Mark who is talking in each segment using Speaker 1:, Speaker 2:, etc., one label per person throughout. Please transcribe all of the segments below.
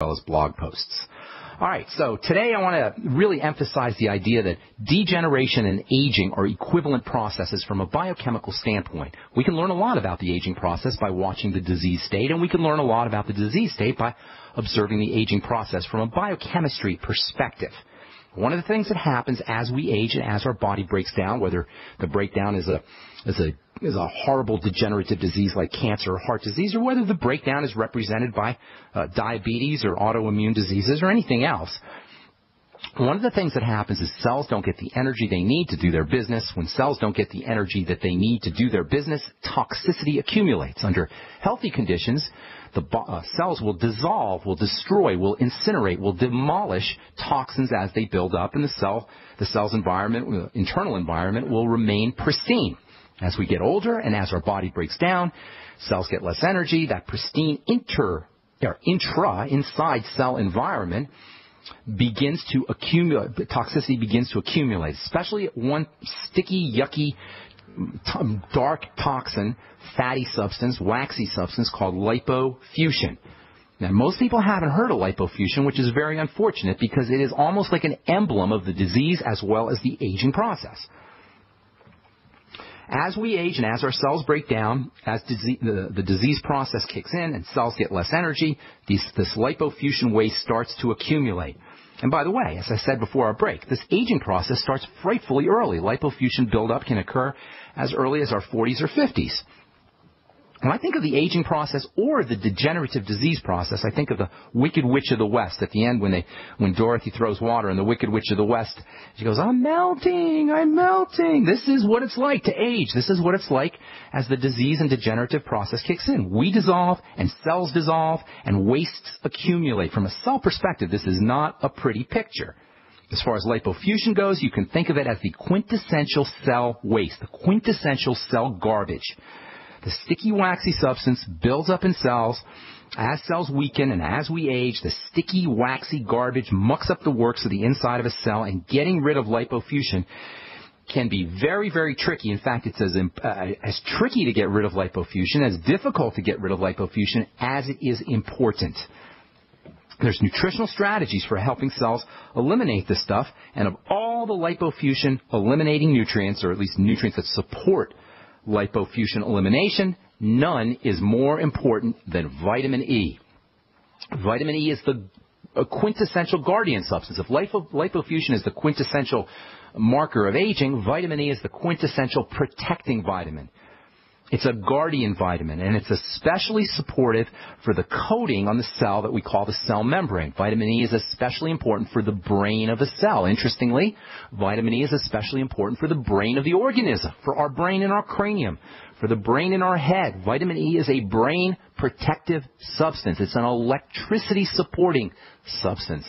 Speaker 1: well as blog posts. All right, so today I want to really emphasize the idea that degeneration and aging are equivalent processes from a biochemical standpoint. We can learn a lot about the aging process by watching the disease state, and we can learn a lot about the disease state by observing the aging process from a biochemistry perspective. One of the things that happens as we age and as our body breaks down, whether the breakdown is a is a is a horrible degenerative disease like cancer or heart disease, or whether the breakdown is represented by uh, diabetes or autoimmune diseases or anything else. One of the things that happens is cells don't get the energy they need to do their business. When cells don't get the energy that they need to do their business, toxicity accumulates. Under healthy conditions, the uh, cells will dissolve, will destroy, will incinerate, will demolish toxins as they build up, and the cell, the cell's environment, uh, internal environment, will remain pristine. As we get older and as our body breaks down, cells get less energy. That pristine inter or intra inside cell environment begins to accumulate. Toxicity begins to accumulate, especially one sticky, yucky, t- dark toxin, fatty substance, waxy substance called lipofuscin. Now, most people haven't heard of lipofuscin, which is very unfortunate because it is almost like an emblem of the disease as well as the aging process. As we age and as our cells break down, as disease, the, the, disease process kicks in and cells get less energy, these, this lipofuscin waste starts to accumulate. And by the way, as I said before our break, this aging process starts frightfully early. Lipofuscin buildup can occur as early as our 40s or 50s. When I think of the aging process or the degenerative disease process, I think of the Wicked Witch of the West at the end when they, when Dorothy throws water and the Wicked Witch of the West, she goes, I'm melting, I'm melting. This is what it's like to age. This is what it's like as the disease and degenerative process kicks in. We dissolve and cells dissolve and wastes accumulate. From a cell perspective, this is not a pretty picture. As far as lipofuscin goes, you can think of it as the quintessential cell waste, the quintessential cell garbage. The sticky, waxy substance builds up in cells. As cells weaken and as we age, the sticky, waxy garbage mucks up the works of the inside of a cell, and getting rid of lipofuscin can be very, very tricky. In fact, it's as, uh, as tricky to get rid of lipofuscin, as difficult to get rid of lipofuscin as it is important. There's nutritional strategies for helping cells eliminate this stuff, and of all the lipofuscin eliminating nutrients, or at least nutrients that support lipofuscin elimination, none is more important than vitamin E. Vitamin E is the quintessential guardian substance. If lipofuscin is the quintessential marker of aging, vitamin E is the quintessential protecting vitamin. It's a guardian vitamin, and it's especially supportive for the coating on the cell that we call the cell membrane. Vitamin E is especially important for the brain of a cell. Interestingly, vitamin E is especially important for the brain of the organism, for our brain in our cranium, for the brain in our head. Vitamin E is a brain protective substance. It's an electricity supporting substance.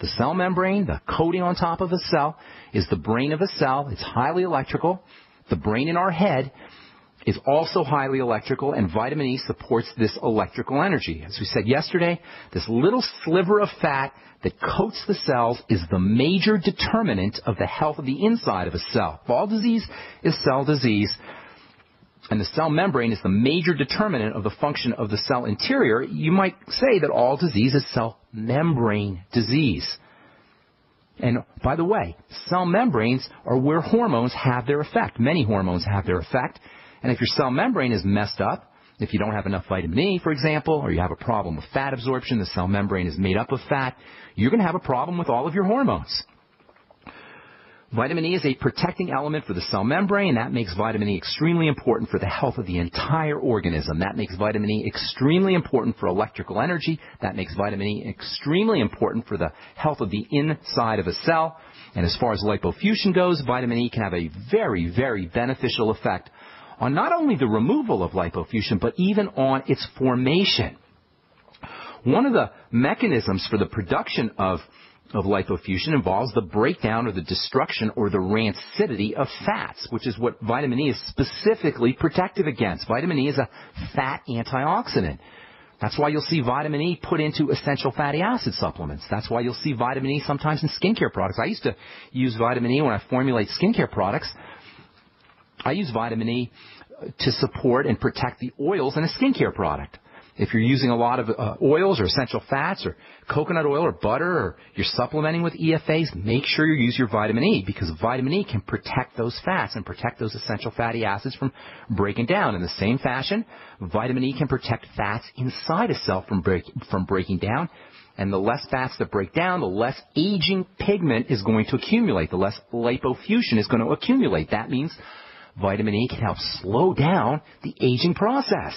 Speaker 1: The cell membrane, the coating on top of a cell, is the brain of a cell. It's highly electrical. The brain in our head is also highly electrical, and vitamin E supports this electrical energy. As we said yesterday, this little sliver of fat that coats the cells is the major determinant of the health of the inside of a cell. If all disease is cell disease, and the cell membrane is the major determinant of the function of the cell interior, you might say that all disease is cell membrane disease. And by the way, cell membranes are where hormones have their effect. Many hormones have their effect. And if your cell membrane is messed up, if you don't have enough vitamin E, for example, or you have a problem with fat absorption, the cell membrane is made up of fat, you're going to have a problem with all of your hormones. Vitamin E is a protecting element for the cell membrane, and that makes vitamin E extremely important for the health of the entire organism. That makes vitamin E extremely important for electrical energy. That makes vitamin E extremely important for the health of the inside of a cell. And as far as lipofuscin goes, vitamin E can have a very, very beneficial effect on not only the removal of lipofuscin, but even on its formation. One of the mechanisms for the production of, of lipofuscin involves the breakdown or the destruction or the rancidity of fats, which is what vitamin E is specifically protective against. Vitamin E is a fat antioxidant. That's why you'll see vitamin E put into essential fatty acid supplements. That's why you'll see vitamin E sometimes in skincare products. I used to use vitamin E when I formulate skincare products I use vitamin E to support and protect the oils in a skincare product. If you're using a lot of uh, oils or essential fats or coconut oil or butter or you're supplementing with EFAs, make sure you use your vitamin E because vitamin E can protect those fats and protect those essential fatty acids from breaking down. In the same fashion, vitamin E can protect fats inside a cell from, break, from breaking down. And the less fats that break down, the less aging pigment is going to accumulate. The less lipofuscin is going to accumulate. That means vitamin E can help slow down the aging process.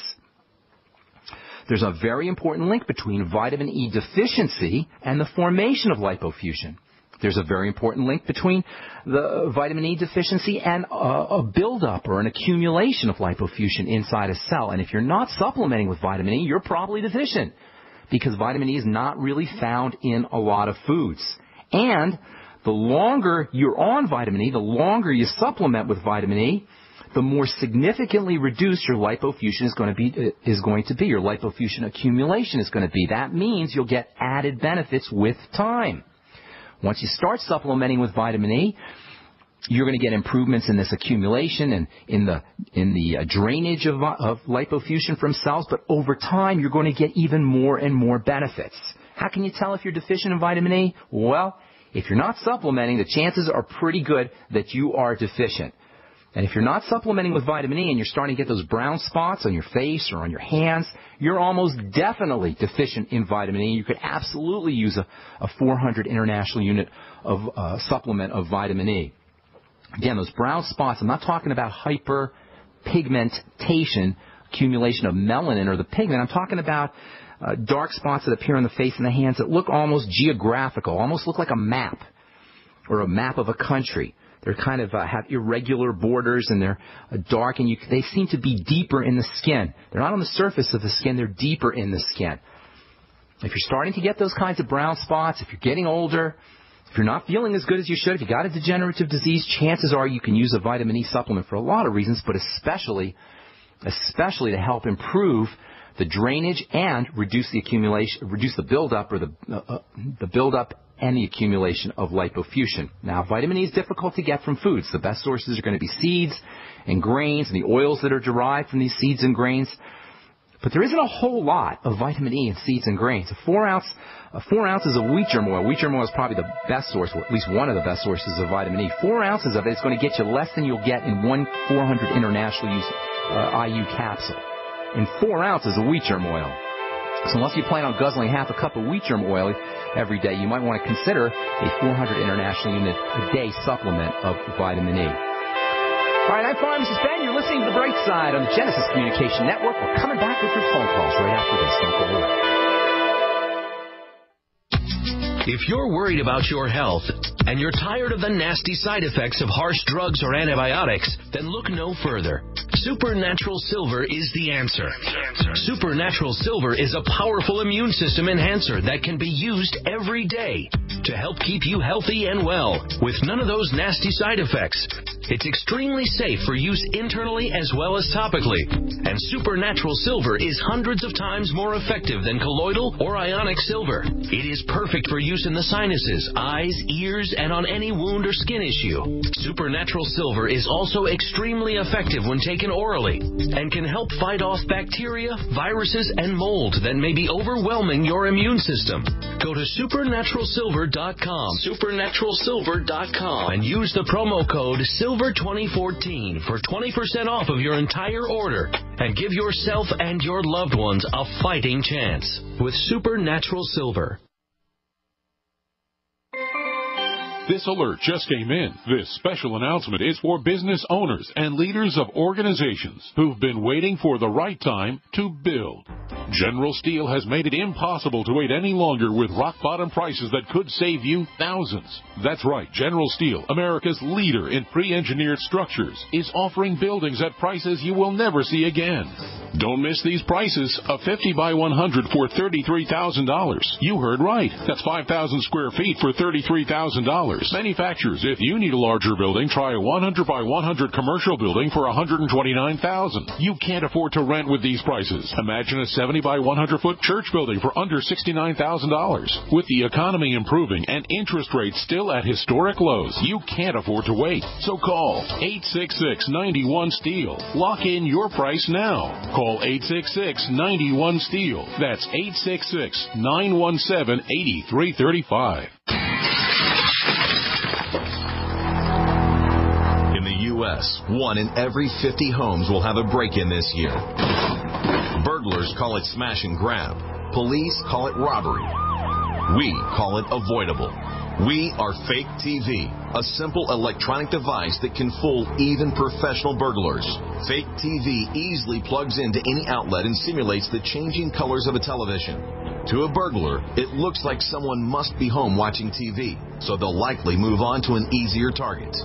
Speaker 1: There's a very important link between vitamin E deficiency and the formation of lipofuscin. There's a very important link between the vitamin E deficiency and a, a buildup or an accumulation of lipofuscin inside a cell. And if you're not supplementing with vitamin E, you're probably deficient because vitamin E is not really found in a lot of foods. And the longer you're on vitamin E, the longer you supplement with vitamin E, the more significantly reduced your lipofuscin is going to be uh, is going to be. Your lipofuscin accumulation is going to be. That means you'll get added benefits with time. Once you start supplementing with vitamin E, you're going to get improvements in this accumulation and in the in the uh, drainage of, of lipofuscin from cells. But over time, you're going to get even more and more benefits. How can you tell if you're deficient in vitamin E? Well, if you're not supplementing, the chances are pretty good that you are deficient. And if you're not supplementing with vitamin E and you're starting to get those brown spots on your face or on your hands, you're almost definitely deficient in vitamin E. You could absolutely use a, a 400 international unit of uh, supplement of vitamin E. Again, those brown spots, I'm not talking about hyperpigmentation, accumulation of melanin or the pigment. I'm talking about uh, dark spots that appear on the face and the hands that look almost geographical, almost look like a map or a map of a country. They're kind of uh, have irregular borders and they're uh, dark and you, they seem to be deeper in the skin. They're not on the surface of the skin, they're deeper in the skin. If you're starting to get those kinds of brown spots, if you're getting older, if you're not feeling as good as you should, if you got a degenerative disease, chances are you can use a vitamin E supplement for a lot of reasons, but especially, especially to help improve the drainage and reduce the accumulation, reduce the buildup or the uh, uh, the buildup and the accumulation of lipofuscin. Now, vitamin E is difficult to get from foods. The best sources are going to be seeds and grains and the oils that are derived from these seeds and grains. But there isn't a whole lot of vitamin E in seeds and grains. A four ounce, four ounces of wheat germ oil. Wheat germ oil is probably the best source, or at least one of the best sources of vitamin E. Four ounces of it is going to get you less than you'll get in one 400 international use uh, IU capsule. In four ounces of wheat germ oil. So unless you plan on guzzling half a cup of wheat germ oil every day, you might want to consider a 400 international unit a day supplement of vitamin E. All right, I'm Pharmacist Ben. You're listening to The Bright Side on the Genesis Communication Network. We're coming back with your phone calls right after this. Don't go away.
Speaker 2: If you're worried about your health and you're tired of the nasty side effects of harsh drugs or antibiotics, then look no further. Supernatural Silver is the answer. Supernatural Silver is a powerful immune system enhancer that can be used every day to help keep you healthy and well with none of those nasty side effects. It's extremely safe for use internally as well as topically. And Supernatural Silver is hundreds of times more effective than colloidal or ionic silver. It is perfect for use in the sinuses, eyes, ears, and on any wound or skin issue. Supernatural Silver is also extremely effective when taken orally and can help fight off bacteria, viruses, and mold that may be overwhelming your immune system. Go to supernaturalsilver.com, supernaturalsilver.com, and use the promo code SILVER2014 for 20% off of your entire order and give yourself and your loved ones a fighting chance with Supernatural Silver.
Speaker 3: This alert just came in. This special announcement is for business owners and leaders of organizations who've been waiting for the right time to build. General Steel has made it impossible to wait any longer with rock bottom prices that could save you thousands. That's right, General Steel, America's leader in pre-engineered structures, is offering buildings at prices you will never see again. Don't miss these prices. A 50 by 100 for $33,000. You heard right. That's 5,000 square feet for $33,000. Manufacturers, if you need a larger building, try a 100 by 100 commercial building for 129,000. You can't afford to rent with these prices. Imagine a 70 by 100 foot church building for under $69,000. With the economy improving and interest rates still at historic lows, you can't afford to wait. So call 866-91 Steel. Lock in your price now. Call Call 866-91 Steel. That's 866-917-8335.
Speaker 4: In the U.S., one in every 50 homes will have a break-in this year. Burglars call it smash and grab. Police call it robbery. We call it avoidable. We are Fake TV, a simple electronic device that can fool even professional burglars. Fake TV easily plugs into any outlet and simulates the changing colors of a television. To a burglar, it looks like someone must be home watching TV, so they'll likely move on to an easier target.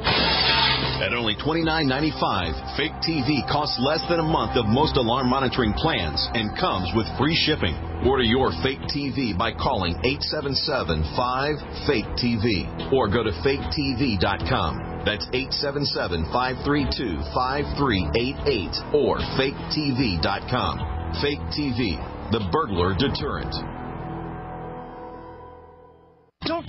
Speaker 4: At only $29.95, Fake TV costs less than a month of most alarm monitoring plans and comes with free shipping. Order your Fake TV by calling 877-5-FAKE-TV or go to faketv.com. That's 877-532-5388 or faketv.com. Fake TV, the burglar deterrent.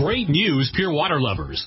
Speaker 5: Great news, pure water lovers.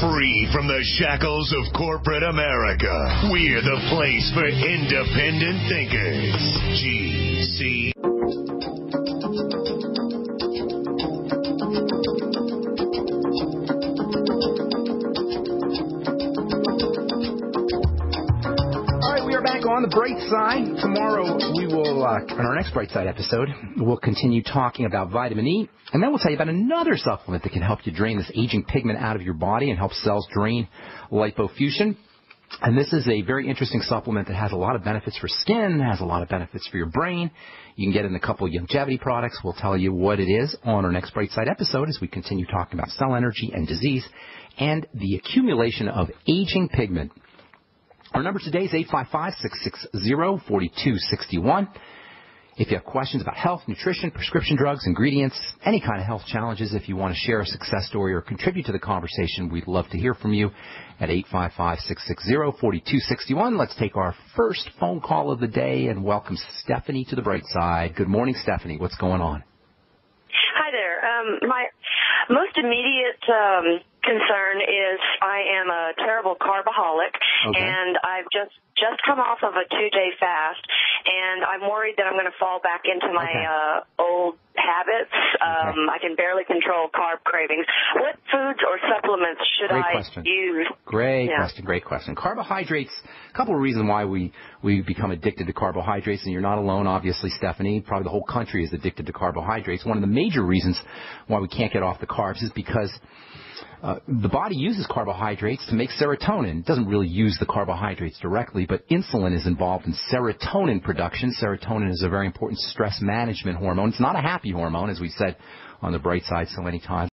Speaker 6: Free from the shackles of corporate America, we're the place for independent thinkers. GC.
Speaker 1: On the bright side. Tomorrow we will, uh, on our next bright side episode, we'll continue talking about vitamin E, and then we'll tell you about another supplement that can help you drain this aging pigment out of your body and help cells drain lipofuscin. And this is a very interesting supplement that has a lot of benefits for skin, has a lot of benefits for your brain. You can get in a couple of longevity products. We'll tell you what it is on our next Bright Side episode as we continue talking about cell energy and disease and the accumulation of aging pigment. Our number today is 855-660-4261. If you have questions about health, nutrition, prescription drugs, ingredients, any kind of health challenges, if you want to share a success story or contribute to the conversation, we'd love to hear from you at 855-660-4261. Let's take our first phone call of the day and welcome Stephanie to the bright side. Good morning, Stephanie. What's going on?
Speaker 7: Hi there. Um, my most immediate um, concern is I am a terrible carbaholic,
Speaker 1: Okay.
Speaker 7: and I've just just come off of a two day fast, and I'm worried that I'm going to fall back into my
Speaker 1: Okay.
Speaker 7: uh, old habits. Um, I can barely control carb cravings. What foods or supplements should
Speaker 1: Great
Speaker 7: I
Speaker 1: question.
Speaker 7: use?
Speaker 1: Great
Speaker 7: Yeah.
Speaker 1: question. Great question. Carbohydrates. A couple of reasons why we we become addicted to carbohydrates, and you're not alone. Obviously, Stephanie. Probably the whole country is addicted to carbohydrates. One of the major reasons why we can't get off the carbs is because uh, the body uses carbohydrates to make serotonin. It doesn't really use the carbohydrates directly, but insulin is involved in serotonin production. Serotonin is a very important stress management hormone. It's not a happy hormone, as we said on the bright side so many times.